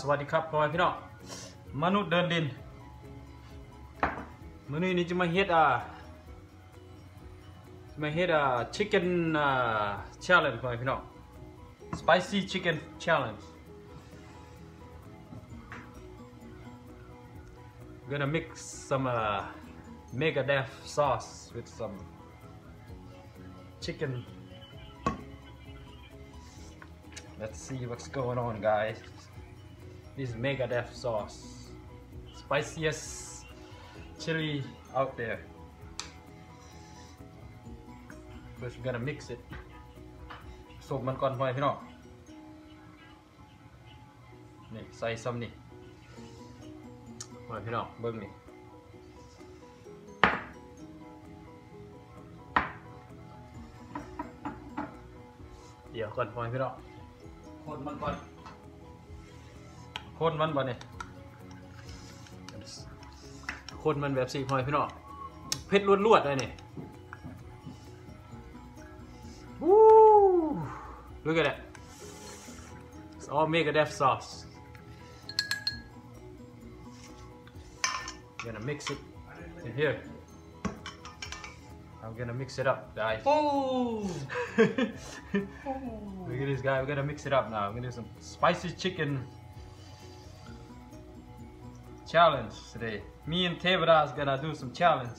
สวัสดีครับพ่อแม่พี่น้องมนุษย์เดินดินมื้อนี้นี่จะมาเฮ็ดอ่าจะมาเฮ็ดอ่า chicken อ่า challenge พ่อแม่พี่น้อง spicy chicken challenge gonna mix some uh, mega def sauce with some chicken let's see what's going on guys This Mega Death sauce. Spiciest chili out there. First we're gonna mix it. สุกมันก่อนพ่อพี่น้อง นี่ใส่ซ้ำนี่พ่อพี่น้องเบิ้งนี่เดี๋ยวก่อนพ่อพี่น้องคนมันก่อน คนมันบ่เนี่ยคนมันแบบสี่พ่อแม่พี่น้องเผ็ดลวดๆเลยนี่ Woo! Look at that. It's all Megadeth sauce. Gonna mix it in here. I'm gonna mix it up, guys. Oh! Look at this guy. We're gonna mix it up now. We're gonna do some spicy chicken challenge today. Me and Tevra is gonna do some challenge.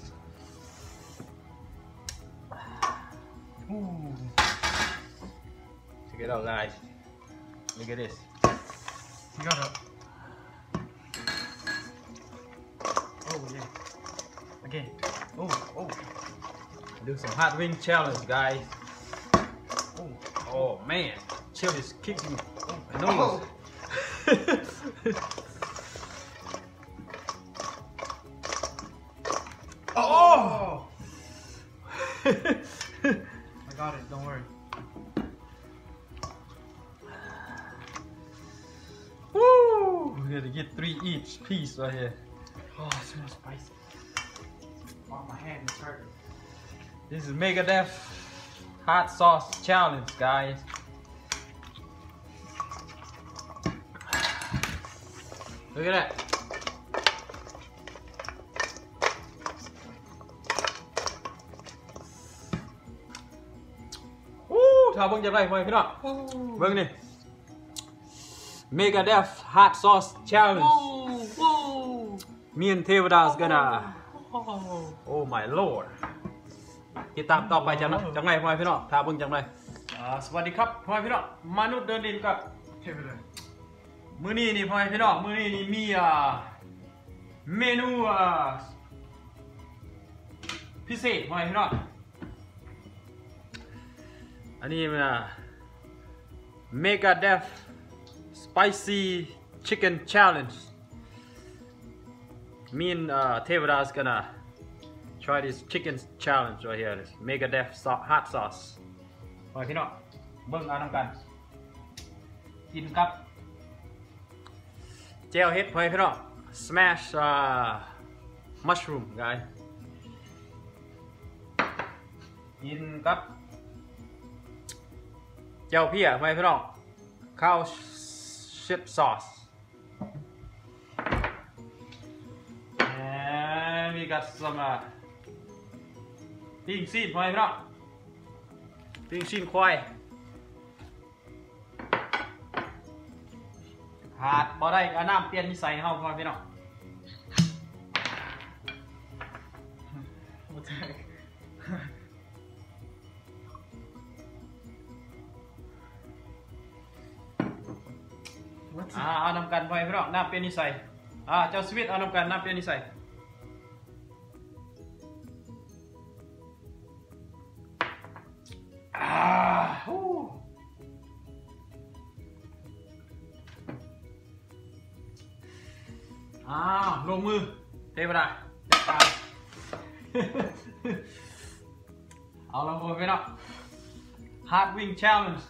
Ooh. Check it out, guys. Look at this. You gotta. Oh yeah. Again. Oh oh Do some hot wing challenge, guys. oh. Oh man, chili's kicking Oh, my nose. Oh! piece right here. Oh, it smells spicy. Oh, my hand is hurting. This is Megadeth hot sauce challenge, guys. Look at that. Woo! ถ้าเบิ่งจะได้พ่อแม่พี่น้อง Oh. เบิ่งนี่ Megadeth hot sauce challenge Whoa! Whoa! Me and Tevadas gonna Oh. Oh my lord ติดตามต่อไปจังนะจังไรพ่อแม่พี่น้องถ้าเบิ่งจังไรอ่าสวัสดีครับพ่อแม่พี่น้องมนุษย์เดินดินกับ Give it a. มื้อนี้นี่พ่อแม่พี่น้องมื้อนี้นี่มีอ่าเมนูอ่าพิเศษพ่อแม่พี่น้องอันนี้มันอ่า Mega Def Spicy Chicken Challenge Me and uh, Tevada is gonna try this chicken challenge right here this Mega Def sau- hot sauce พ่อแม่พี่น้องเบิ่งเอาน้ำกัน กินครับ เจลเฮ็ดพ่อแม่พี่น้อง smash uh, mushroom guys กินกับ เจลเพียพ่อแม่พี่น้องข้าว ชิปซอส and we got some uh, ปิ้งซีนพ่อแม่พี่น้องปิ้งซีนควายขาดบ่ได้ก็น้ำเปลี่ยนนิสัยเฮาพ่อแม่พี่น้อง What the heck? What's อ่า it? เอานำกันพ่อแม่พี่น้องน้ำเปลี่ยนนิสัยอ่าเจ้าสวิตเอานำกันน้ำเปลี่ยนนิสัย เอาลงมือพี่น้อง Hot Wing Challenge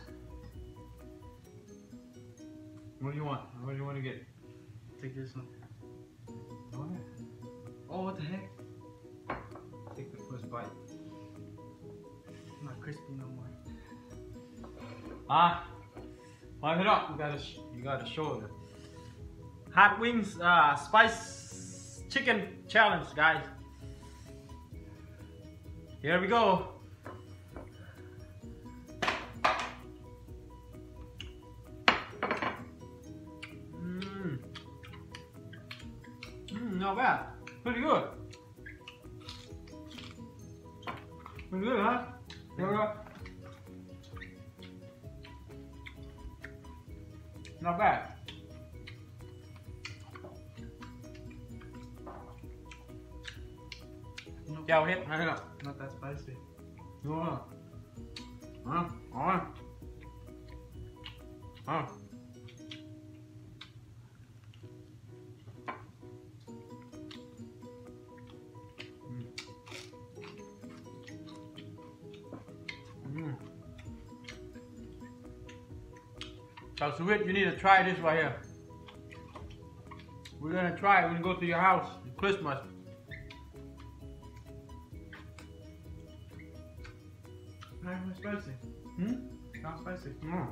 What do you want? What do you want to get? Take this one. Go ahead. Oh, what the heck? Take the first bite. Not crispy no more. Ah, wipe it up. You gotta, sh- you gotta show it. hot wings uh, spice chicken challenge, guys. Here we go. Not bad. Pretty good. Pretty good, huh? We go. Not bad. Hết hay là Not that spicy. đúng Huh? Hả? Ngon. So Sweet, you need to try this right here. We're gonna try it. We're gonna go to your house for Christmas. Not spicy. Hmm? Not spicy. Mm.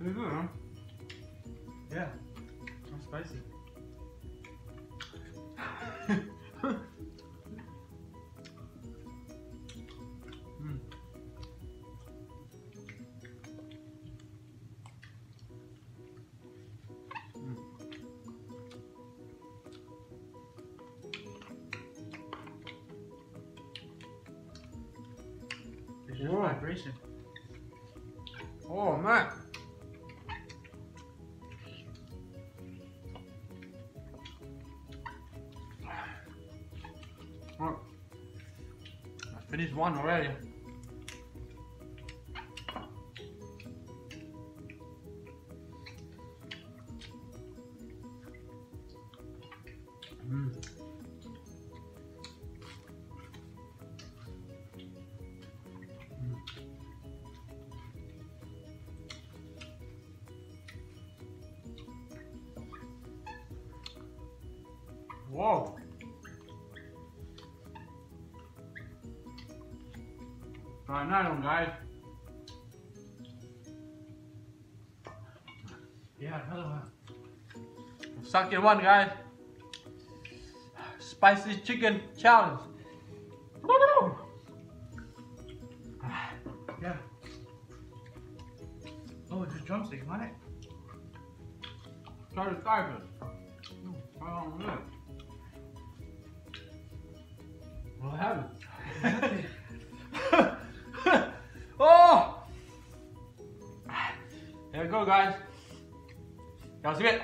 Pretty good, huh? Yeah. Not spicy. Mm. Mm. It's just Whoa. vibration. Oh man. I one already. Mm. Whoa. Another one, guys. Yeah, another one. Second one, guys. Spicy chicken challenge. Yeah. Oh, it's a drumstick, want it? Try the sky first. Hmm, I don't know. Well, I haven't. Here we go, guys. Y'all see it?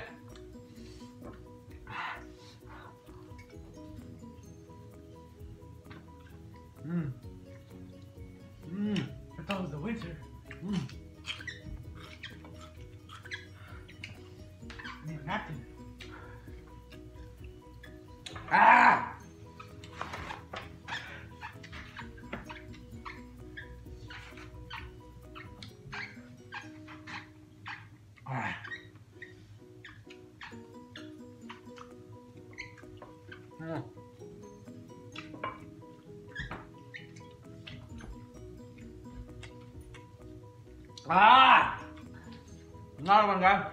Ah! Another one, guys.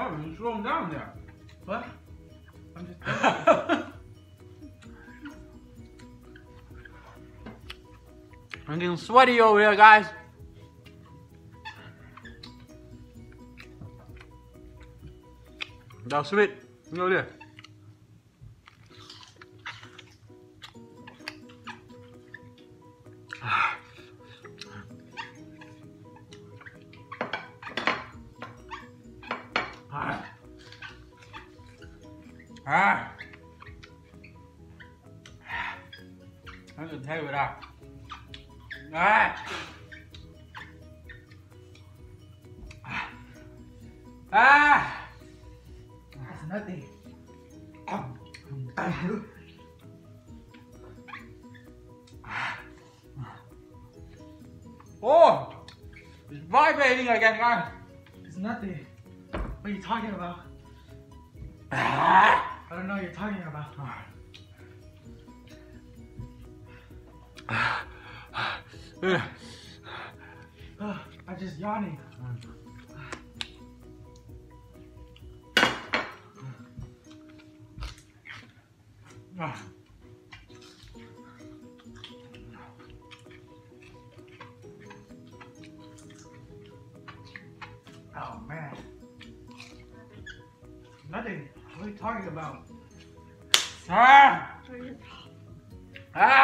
Wow, you him down there. What? I'm just. I'm getting sweaty over here, guys. That's sweet. Go there. Ah. 아! 한잔 태우라. Ah, ah, That's nothing. Oh! It's vibrating again, guys. It's nothing. What are you talking about? I don't know what you're talking about. I'm just yawning. Oh man. Nothing. What are you talking about? อ่า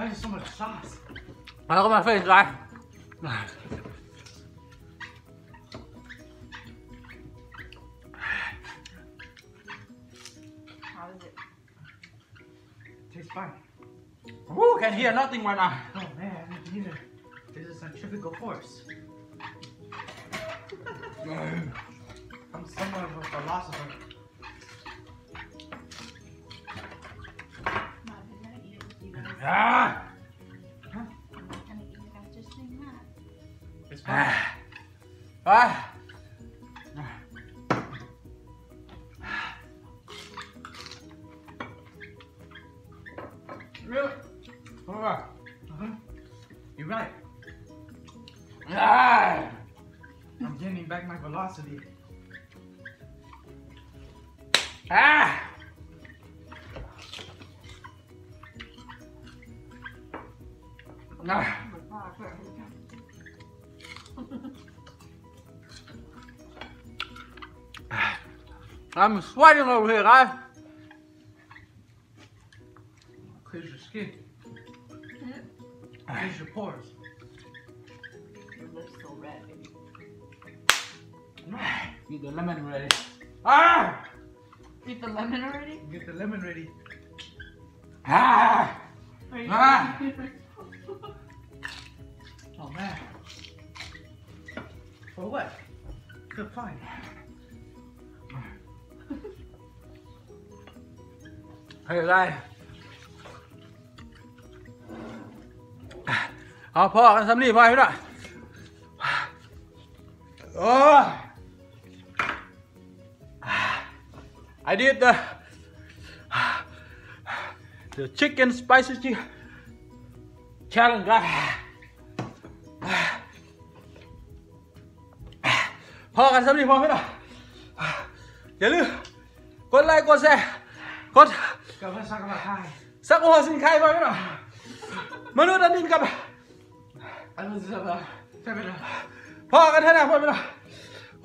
Why is so much sauce? I look at my face, guy. Tastes fine. Who can hear nothing right now. Oh man, This is centrifugal force. I'm somewhat of a philosopher. Ah! Huh? It's fine. Ah. ah. Really? Oh. Uh -huh. You're right. Ah! I'm getting back my velocity. Ah! Ah. I'm sweating over here, guys. Clears your skin. Clears your pores. Your lips so red. Get the lemon ready. Ah! Get the lemon ready? Get the lemon ready. Ah! ah! For what? Good fine. เฮ้ยได้เอาพ่อกันสำลีมาพี่น่ะโอ้ I did the the chicken spicy chicken challenge ค พอกันสักนิดพ่อไหมล่ะอย่าลืมกดไลค์กดแชร์กดกับสักมาไทสักโอสินไข่พอไหมล่ะมนุษย์อันดินกับอันนี้จะแบบใช่ไหมล่ะพอกันเท่าไหร่พอไหมล่ะ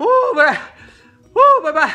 วู้ไปวู้บายบาย